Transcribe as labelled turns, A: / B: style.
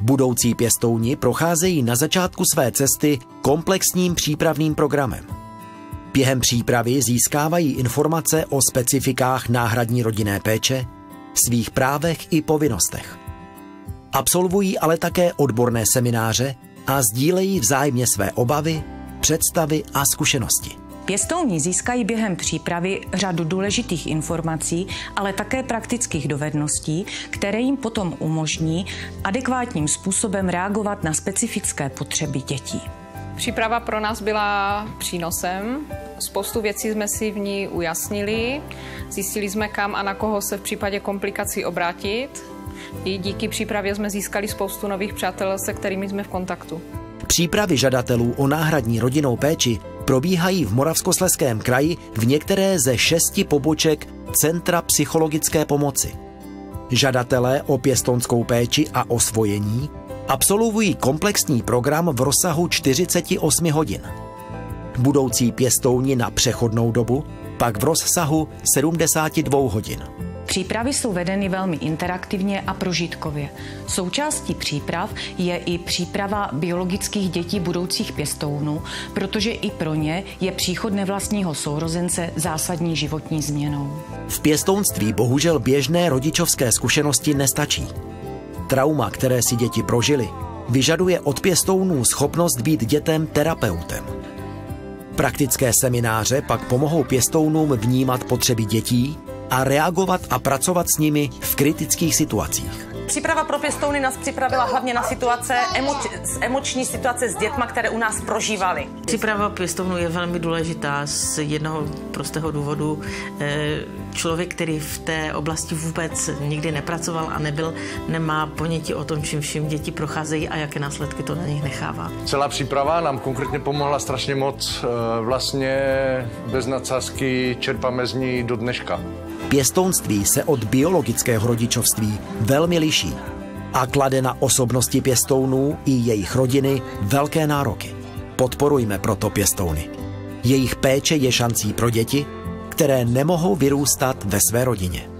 A: Budoucí pěstouni procházejí na začátku své cesty komplexním přípravným programem. Během přípravy získávají informace o specifikách náhradní rodinné péče, svých právech i povinnostech. Absolvují ale také odborné semináře a sdílejí vzájemně své obavy, představy a zkušenosti.
B: Pěstouni získají během přípravy řadu důležitých informací, ale také praktických dovedností, které jim potom umožní adekvátním způsobem reagovat na specifické potřeby dětí.
C: Příprava pro nás byla přínosem. Spoustu věcí jsme si v ní ujasnili. Zjistili jsme, kam a na koho se v případě komplikací obrátit. I díky přípravě jsme získali spoustu nových přátel, se kterými jsme v kontaktu.
A: Přípravy žadatelů o náhradní rodinnou péči probíhají v Moravskosleském kraji v některé ze šesti poboček Centra psychologické pomoci. Žadatelé o pěstonskou péči a osvojení absolvují komplexní program v rozsahu 48 hodin. Budoucí pěstouni na přechodnou dobu pak v rozsahu 72 hodin.
B: Přípravy jsou vedeny velmi interaktivně a prožitkově. Součástí příprav je i příprava biologických dětí budoucích pěstounů, protože i pro ně je příchod nevlastního sourozence zásadní životní změnou.
A: V pěstounství bohužel běžné rodičovské zkušenosti nestačí. Trauma, které si děti prožily, vyžaduje od pěstounů schopnost být dětem terapeutem. Praktické semináře pak pomohou pěstounům vnímat potřeby dětí a reagovat a pracovat s nimi v kritických situacích.
D: Příprava pro pěstouny nás připravila hlavně na situace, emoč, emoční situace s dětma, které u nás prožívali.
E: Příprava pěstounů je velmi důležitá z jednoho prostého důvodu. Eh, člověk, který v té oblasti vůbec nikdy nepracoval a nebyl, nemá ponětí o tom, čím vším děti procházejí a jaké následky to na nich nechává.
F: Celá příprava nám konkrétně pomohla strašně moc. Eh, vlastně bez nadsázky čerpáme z ní do dneška.
A: Pěstounství se od biologického rodičovství velmi liší a klade na osobnosti pěstounů i jejich rodiny velké nároky. Podporujme proto pěstouny. Jejich péče je šancí pro děti, které nemohou vyrůstat ve své rodině.